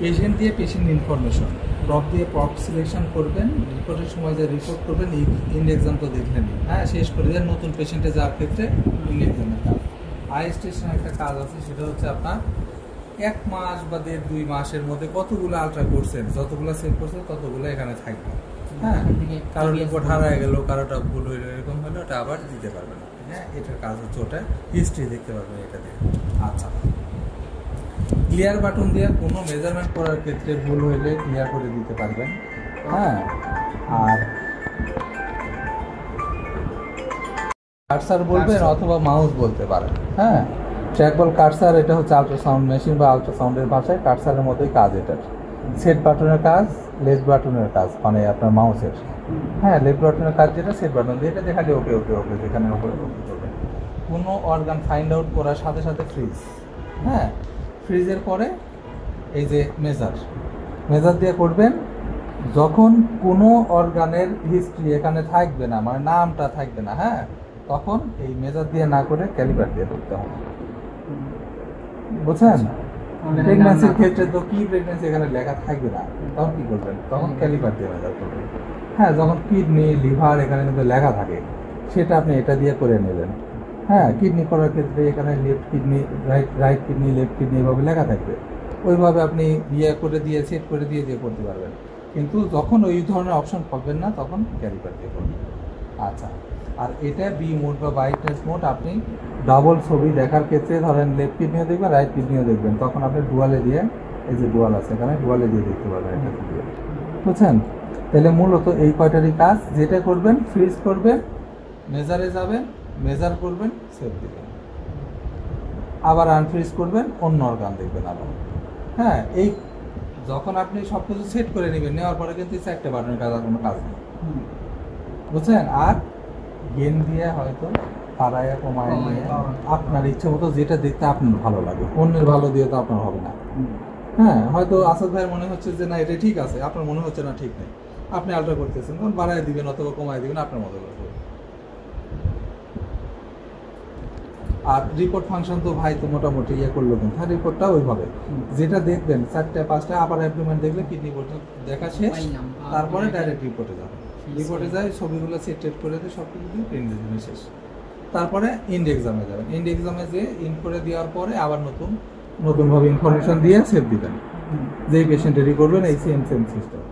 Patient দিয়ে patient information prop দিয়ে prop selection করবেন রিপোর্টের সময় যে রিপোর্ট করবেন ইন এক্সাম তো দেখলেন। হ্যাঁ শেষ করে দেন, নতুন পেশেন্টে যাওয়ার ক্ষেত্রে ইন এক্সামের কাজ। আই স্টেশন একটা কাজ আছে, সেটা হচ্ছে আপনার এক মাস বা দেড় দুই মাসের মধ্যে কতগুলো আলট্রা করছেন যতগুলো সেভ করছেন ততগুলো এখানে থাকবে। হ্যাঁ কারও রিপোর্ট হারায় গেল কারোটা ভুল হইল, এরকম হলে ওটা আবার দিতে পারবেন। হ্যাঁ এটার কাজ হচ্ছে ওটা হিস্ট্রি দেখতে পারবেন এটা দিয়ে। আচ্ছা। ক্লিয়ার বাটন দিয়ে কোনো মেজারমেন্ট করার ক্ষেত্রে ভুল হইলে ক্লিয়ার করে দিতে পারবেন। হ্যাঁ? আর কার্সার বলবেন অথবা মাউস বলতে পারেন। হ্যাঁ? ট্র্যাকবল কার্সার এটা হচ্ছে আল্ট্রাসাউন্ড মেশিন বা আল্ট্রাসাউন্ডের ভাষায় কার্সারের মতোই কাজ এটার সেট বাটনের কাজ লেফট বাটনের কাজ মানে আপনার মাউসের হ্যাঁ লেফট বাটনের কাজ যেটা সেট বাটন দিয়ে এটা দেখালে ওকে ওকে ওকে যেখানে ওকে ওকে করবেন কোনো অর্গান ফাইন্ড আউট করার সাথে সাথে ফ্রিজ হ্যাঁ? ফ্রিজের পরে এই যে মেজার মেজার দিয়ে করবেন যখন কোনো অর্গানের হিস্ট্রি এখানে থাকবে না মানে নামটা থাকবে না হ্যাঁ তখন এই মেজার দিয়ে না করে ক্যালিপার দিয়ে করতে হবে। বুঝছেন? প্রেগন্যান্সির ক্ষেত্রে তো কি প্রেগন্যান্সি এখানে লেখা থাকবে না তখন কি করবেন? তখন ক্যালিপার দিয়ে মেজার করবেন। হ্যাঁ যখন কিডনি লিভার এখানে কিন্তু লেখা থাকে সেটা আপনি এটা দিয়ে করে নেবেন। হ্যাঁ কিডনি করার ক্ষেত্রে এখানে left kidney right right kidney left kidney এভাবে লেখা থাকবে। ওইভাবে আপনি ইয়ে করে দিয়ে সেট করে দিয়ে দিয়ে করতে পারবেন। কিন্তু যখন ওই ধরনের অপশন পাবেন না, তখন ক্যালিপার দিয়ে করবেন। আচ্ছা আর এটা বি মোড বা বাইটনেস মোড আপনি ডাবল ছবি দেখার ক্ষেত্রে ধরেন লেফট কিডনিও দেখবেন রাইট কিডনিও দেখবেন। তখন আপনি ডুয়ালে দিয়ে, এই যে ডুয়াল আছে এখানে ডুয়ালে দিয়ে দেখতে পারবেন এটা বুঝছেন? তাহলে মূলত এই কয়টারই কাজ? যেটা করবেন ফ্রিজ করবেন মেজারে যাবেন মেজার করবেন সেভ দিবেন। আবার আনফ্রিজ করবেন অন্য অর্গান দেখবেন আবার। হ্যাঁ এই যখন আপনি সব কিছু সেট করে নেবেন নেওয়ার পরে কিন্তু চারটে বাটনের কাজ আর কোনো কাজ নেই। বুঝছেন? আর গেম দিয়ে হয়তো পাড়ায় কমায় নিয়ে আপনার ইচ্ছে মতো যেটা দেখতে আপনার ভালো লাগে। অন্যের ভালো দিয়ে তো আপনার হবে না। হ্যাঁ হয়তো আসাদ ভাইয়ের মনে হচ্ছে যে না এটা ঠিক আছে। আপনার মনে হচ্ছে না ঠিক নেই। আপনি আলট্রা করতেছেন তখন বাড়ায় দিবেন অথবা কমায় দিবেন আপনার মতো করে। আর রিপোর্ট ফাংশন তো ভাই তো মোটামুটি ইয়ে করল কিন্তু হ্যাঁ রিপোর্টটা ওইভাবে। যেটা দেখবেন চারটা পাঁচটা আবার অ্যাপ্লিমেন্ট দেখলে কিডনি বোর্ড দেখা শেষ তারপরে ডাইরেক্ট রিপোর্টে যাবে। রিপোর্টে যায় ছবিগুলো সেটেড করে দিয়ে সব কিছু দিয়ে প্রিন্ট দিয়ে শেষ। তারপরে ইন্ড এক্সামে যাবেন। ইন্ড এক্সামে যে ইন করে দেওয়ার পরে আবার নতুন নতুনভাবে ইনফরমেশন দিয়ে সেভ দিবেন। যেই পেশেন্ট পেশেন্টেরই করবেন এই সেম সেম সিস্টেম